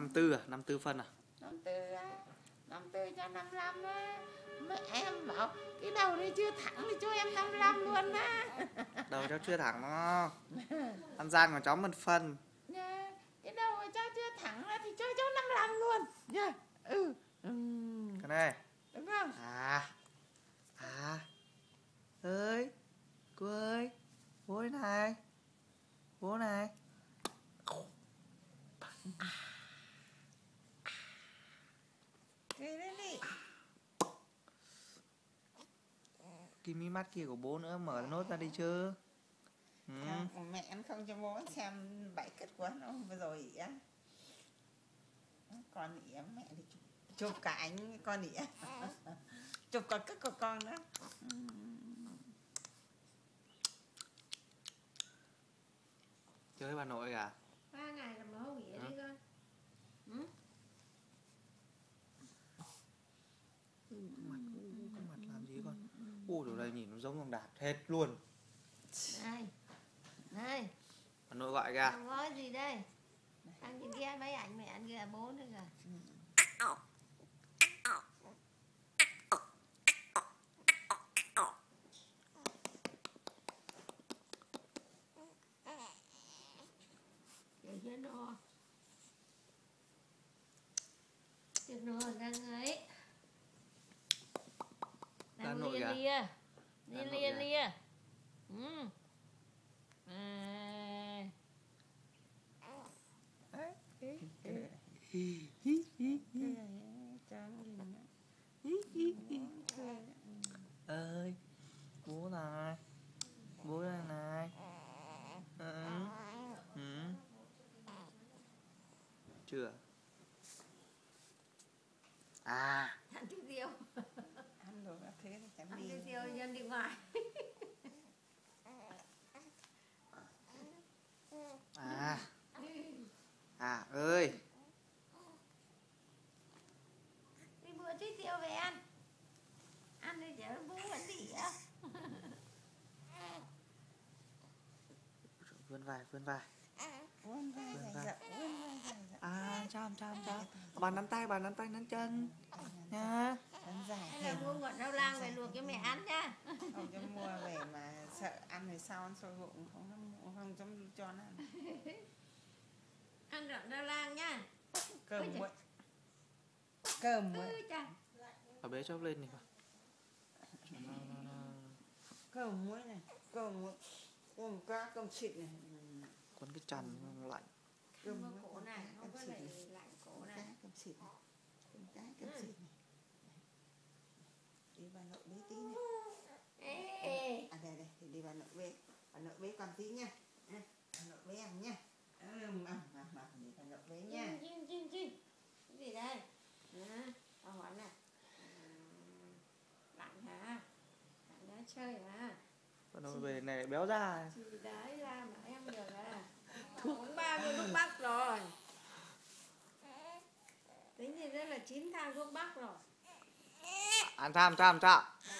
năm tư à? Năm tư phân à? Năm tư á. Năm tư cho năm năm á. Mẹ em bảo cái đầu này chưa thẳng thì cho em năm năm luôn á. Đầu cháu chưa thẳng nó ăn gian của cháu một phần nha cái đầu của cháu chưa thẳng ra thì cho cháu năm năm luôn. Nha ừ. Cái này. Đúng không? À. À. Ơi cô ơi. Bố này. Bố này cười lên đi cái mí mắt kia của bố nữa mở nốt ra đi chứ. Ừ. Không, mẹ em không cho bố xem bảy kết quả nó vừa rồi á. Con ỉa mẹ đi chụp, chụp cả anh con ỉa. Chụp cả cất của con nữa chơi bà nội à? Ba ngày là mà không nghỉ đi con. Ừ? mặt u cái mặt làm gì con u chỗ đây nhìn nó giống thằng đạt hết luôn. Này này. Bà nội gọi kìa. Làm gói gì đây? Ăn trên kia mấy ảnh mẹ ăn kìa bố nữa kìa. Để cho nó. Cho nó đang Lia kìa. lia lia lia lia ừ à. ơi bố này bố đây này ừ. Ừ. chưa à ăn thứ thì ăn đi tiêu tiêu dân đi ngoài. À. À ơi. Đi mua tiêu tiêu về ăn. Ăn đi chở bố vẫn đi á. Vươn vai vươn vai vai Vươn dài vai. dài rộng à chăm chăm chăm bàn nắm tay bàn nắm tay nắm chân. Nha. Ăn dài hay là mua ngọt rau lang về luộc cho mẹ ăn nha. Không cho mua về mà sợ ăn rồi sau ăn sôi bụng không không không cho cho nó ăn. Ăn ngọt rau lang nha. Cơm Ôi muội cơm cha ở bế chốc lên đi cơm muối này cơm muối cơm cá cơm xịt này con cái chằn lạnh cơm không có cổ này không có lại lạnh cổ này cơm xịt này cơm cá cơm Ừ. xịt này đi bà nội bế tí này ê à đây đây thì đi bà nội bế bà nội bế con tí nha bà nội bế ăn nha ừ, mà mà mà để bà nội bế nha Chin, chin, chin. Cái gì đây? Nè, tao hỏi nè. Lạnh hả? Lạnh đã chơi hả? Con nội về này lại béo ra Chị đái ra mà em được à. Uống ba mươi thuốc bắc rồi. Tính gì đó là 9 thang thuốc bắc rồi. ăn chăm chăm À,